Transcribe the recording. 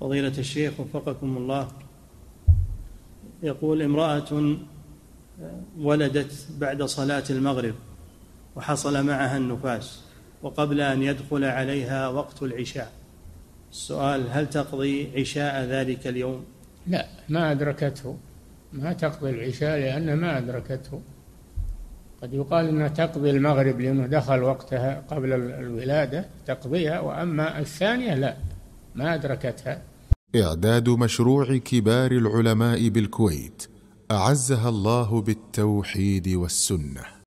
فضيلة الشيخ وفقكم الله. يقول امرأة ولدت بعد صلاة المغرب وحصل معها النفاس وقبل أن يدخل عليها وقت العشاء. السؤال هل تقضي عشاء ذلك اليوم؟ لا ما أدركته. ما تقضي العشاء لأن ما أدركته. قد يقال أنها تقضي المغرب لأنه دخل وقتها قبل الولادة تقضيها وأما الثانية لا. ما أدركتها؟ إعداد مشروع كبار العلماء بالكويت أعزها الله بالتوحيد والسنة.